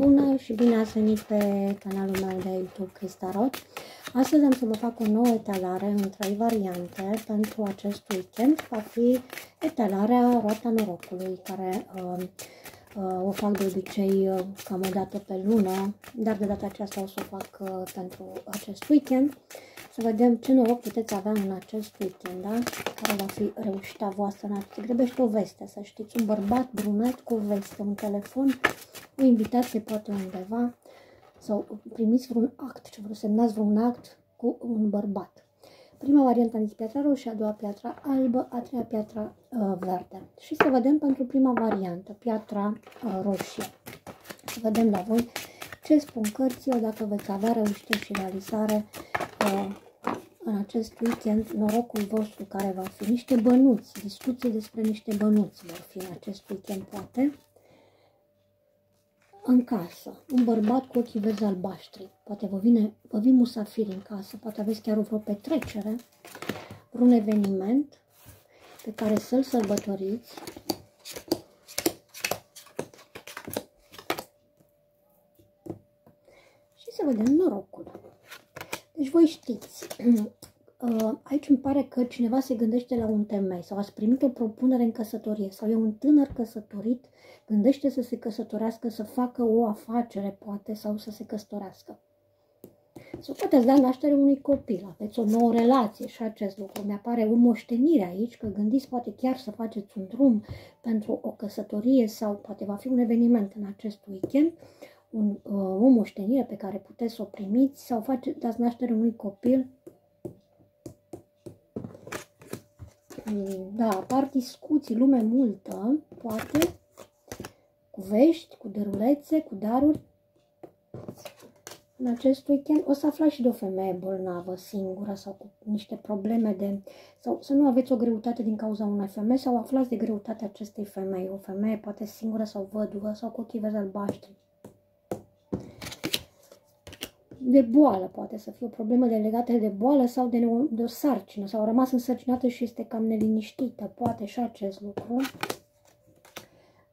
Bună și bine ați venit pe canalul meu de YouTube Cristarot. Astăzi am să vă fac o nouă etalare în trei variante pentru acest weekend. Va fi etalarea roata norocului, care uh, uh, o fac de obicei uh, cam o dată pe lună, dar de data aceasta o să o fac uh, pentru acest weekend. Să vedem ce noroc puteți avea în acest weekend, da? Care va fi reușita voastră în acest. Trebuiește o veste, să știți, un bărbat brunet cu o veste, un telefon, o invitație poate undeva sau primiți vreun act, ce vreau semnați vreun act cu un bărbat. Prima variantă am zis piatra roșie, a doua piatra albă, a treia piatra uh, verde. Și să vedem pentru prima variantă, piatra uh, roșie. Să vedem la voi ce spun cărții, dacă veți avea reușite și realizare uh, în acest weekend, norocul vostru care va fi niște bănuți, discuții despre niște bănuți vor fi în acest weekend, poate. În casă, un bărbat cu ochii verzi albaștri, poate vă, vine, vă vin musafiri în casă, poate aveți chiar o vreo petrecere, vreun eveniment pe care să-l sărbătoriți, și să vedem norocul. Deci voi știți, uh, aici îmi pare că cineva se gândește la un temei sau ați primit o propunere în căsătorie sau e un tânăr căsătorit, gândește să se căsătorească, să facă o afacere poate sau să se căsătorească. Sau poate ați da naștere unui copil, aveți o nouă relație și acest lucru. Mi-apare o moștenire aici, că gândiți poate chiar să faceți un drum pentru o căsătorie sau poate va fi un eveniment în acest weekend un, uh, o moștenire pe care puteți să o primiți sau face, dați naștere unui copil. Da, apar discuții, lume multă, poate, cu vești, cu dărulețe, cu daruri. În acest weekend o să aflați și de o femeie bolnavă, singură sau cu niște probleme de... sau să nu aveți o greutate din cauza unei femei sau aflați de greutatea acestei femei. O femeie poate singură sau văduvă sau cu ochii vezi albaștri de boală, poate să fie o problemă de legată de boală sau de, de o sarcină, sau a rămas însărcinată și este cam neliniștită, poate și acest lucru.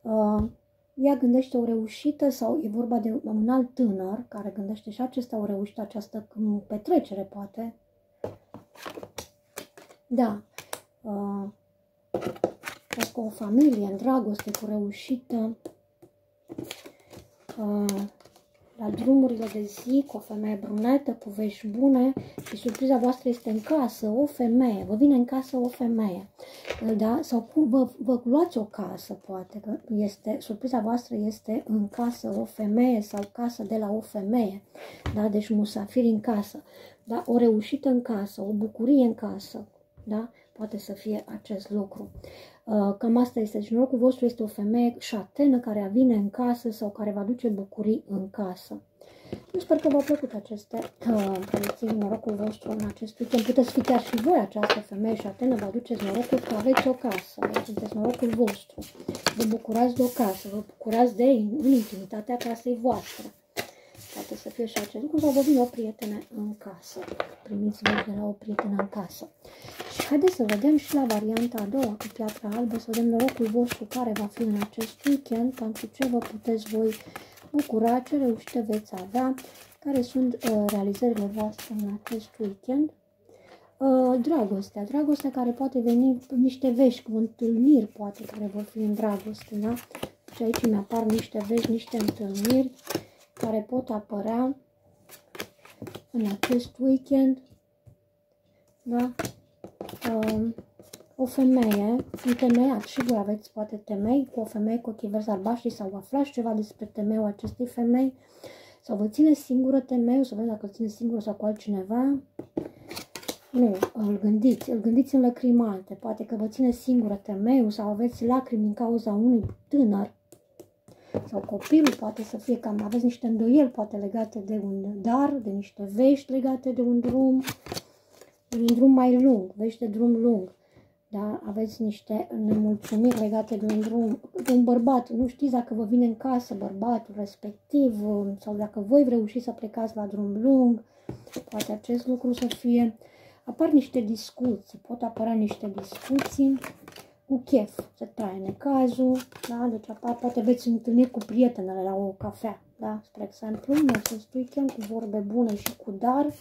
Uh, ea gândește o reușită sau e vorba de un alt tânăr care gândește și acesta o reușită, această petrecere, poate. Da. Uh, cu o familie, în dragoste, cu reușită. Uh, la drumurile de zi cu o femeie brunetă, cu vești bune și surpriza voastră este în casă, o femeie, vă vine în casă o femeie, da? Sau vă, vă luați o casă, poate, că este, surpriza voastră este în casă o femeie sau casă de la o femeie, da? Deci musafiri în casă, da? O reușită în casă, o bucurie în casă, da? Poate să fie acest lucru. Uh, cam asta este. Deci norocul vostru este o femeie șatenă care vine în casă sau care va duce bucurii în casă. Eu sper că v-au plăcut aceste uh, norocul vostru în acest weekend. Puteți fi chiar și voi această femeie șatenă, vă aduceți norocul că aveți o casă, sunteți norocul vostru. Vă bucurați de o casă, vă bucurați de în intimitatea casei voastre. Poate să fie și acest lucru sau vă vine o prietenă în casă. Primiți voi de la o prietenă în casă. Și haideți să vedem și la varianta a doua cu piatra albă, să vedem norocul vostru care va fi în acest weekend, pentru ce vă puteți voi bucura, ce reușite veți avea, care sunt uh, realizările voastre în acest weekend. Uh, dragostea, dragostea care poate veni niște vești, cu întâlniri poate care vor fi în dragoste, da? Și aici mi apar niște vești, niște întâlniri care pot apărea în acest weekend. Da? Um, o femeie, un temeiat, și voi aveți poate temei cu o femeie cu ochii verzi albaștri sau aflați ceva despre temeiul acestei femei. Sau vă ține singură temeiul, să vedeți dacă îl ține singură sau cu altcineva. Nu, îl gândiți, îl gândiți în lăcrimante, poate că vă ține singură temeiul sau aveți lacrimi din cauza unui tânăr sau copilul poate să fie cam, aveți niște îndoieli poate legate de un dar, de niște vești legate de un drum, de un drum mai lung, vești de drum lung. Da? Aveți niște nemulțumiri legate de un drum, de un bărbat. Nu știți dacă vă vine în casă bărbatul respectiv sau dacă voi reușiți să plecați la drum lung. Poate acest lucru să fie. Apar niște discuții, pot apărea niște discuții cu chef, se taie necazul, da? Deci apar, poate veți întâlniri cu prietenele la o cafea, da? Spre exemplu, în acest weekend cu vorbe bune și cu dar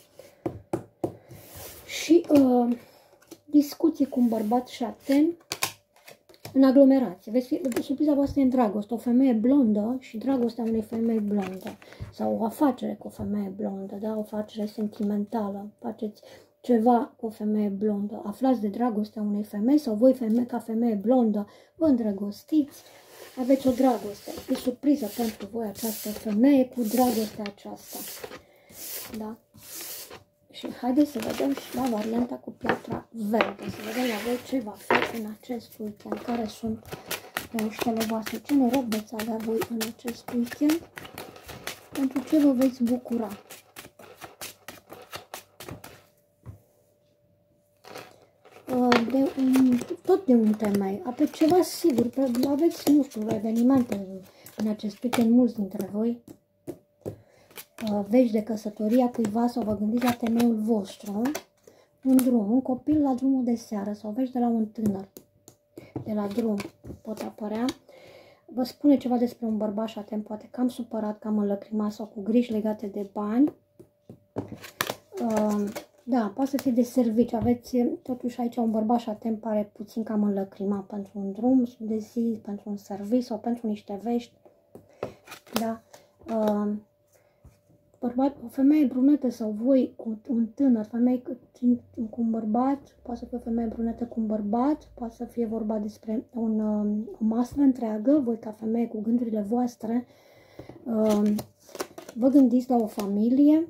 și uh, discuții cu un bărbat și atent în aglomerație. Veți fi, surpriza voastră e în dragoste. O femeie blondă și dragostea unei femei blonde. Sau o afacere cu o femeie blondă, da? O afacere sentimentală. Faceți ceva cu o femeie blondă. Aflați de dragostea unei femei sau voi femeie ca femeie blondă vă îndrăgostiți. Aveți o dragoste. E surpriză pentru voi această femeie cu dragostea aceasta. Da? Și haideți să vedem și la varianta cu piatra verde. Să vedem la voi ce va fi în acest weekend. Care sunt reuștele voastre. Ce noroc veți avea voi în acest weekend. Pentru ce vă veți bucura. Uh, de un, tot de un temei, pe ceva sigur, pe, aveți, nu știu, evenimente în acest weekend, mulți dintre voi, Uh, vești de căsătorie a cuiva sau vă gândiți la temeiul vostru, un drum, un copil la drumul de seară sau vești de la un tânăr de la drum pot apărea. Vă spune ceva despre un bărbat și atent, poate cam supărat, cam înlăcrimat sau cu griji legate de bani. Uh, da, poate să fie de servici. Aveți totuși aici un bărbat și atent pare puțin cam înlăcrimat pentru un drum de zi, pentru un serviciu sau pentru niște vești. Da. Uh, bărbat, o femeie brunetă sau voi cu un tânăr, femeie cu un bărbat, poate să fie o femeie brunetă cu un bărbat, poate să fie vorba despre un, um, o masă întreagă, voi ca femeie cu gândurile voastre, um, vă gândiți la o familie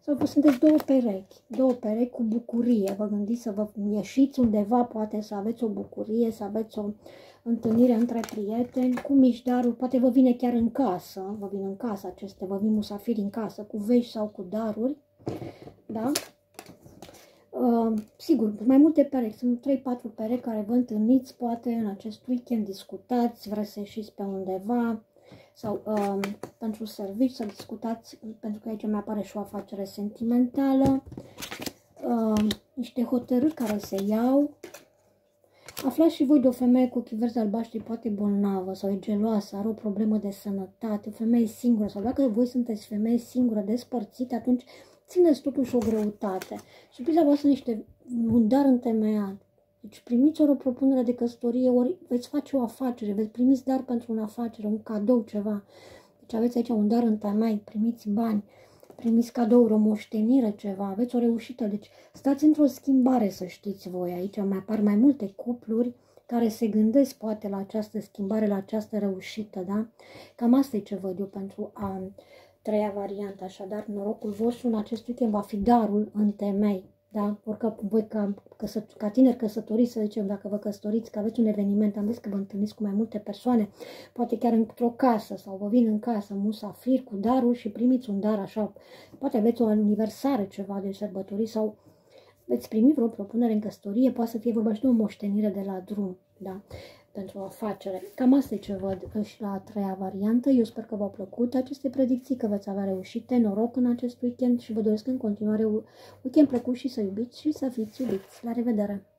sau vă sunteți două perechi, două perechi cu bucurie, vă gândiți să vă ieșiți undeva, poate să aveți o bucurie, să aveți o întâlnire între prieteni, cu mici daruri, poate vă vine chiar în casă, vă vin în casă aceste, vă vin musafiri în casă, cu vești sau cu daruri, da? Uh, sigur, mai multe perechi, sunt 3-4 perechi care vă întâlniți, poate în acest weekend discutați, vreți să ieșiți pe undeva, sau uh, pentru servici, să discutați, pentru că aici mi apare și o afacere sentimentală, uh, niște hotărâri care se iau, Aflați și voi de o femeie cu ochii verzi albaștri, poate bolnavă sau e geloasă, are o problemă de sănătate, o femeie singură sau dacă voi sunteți femeie singură, despărțită, atunci țineți totuși o greutate. Surpriza voastră niște un dar întemeiat. Deci primiți ori o propunere de căsătorie, ori veți face o afacere, veți primiți dar pentru o afacere, un cadou, ceva. Deci aveți aici un dar în temei, primiți bani primiți cadouri, o moștenire, ceva, aveți o reușită. Deci stați într-o schimbare, să știți voi. Aici mai apar mai multe cupluri care se gândesc poate la această schimbare, la această reușită, da? Cam asta e ce văd eu pentru a treia variantă. Așadar, norocul vostru în acest weekend va fi darul în temei. Da? Orică voi ca, căsă, ca tineri căsătoriți, să zicem, dacă vă căsătoriți, că aveți un eveniment, am zis că vă întâlniți cu mai multe persoane, poate chiar într-o casă sau vă vin în casă musafir cu darul și primiți un dar așa, poate aveți o aniversare ceva de sărbători sau veți primi vreo propunere în căsătorie, poate să fie vorba și de o moștenire de la drum, da? Pentru o afacere. Cam asta e ce văd și la a treia variantă. Eu sper că v-au plăcut aceste predicții, că veți avea reușite, noroc în acest weekend și vă doresc în continuare un weekend plăcut și să iubiți și să fiți iubiți. La revedere!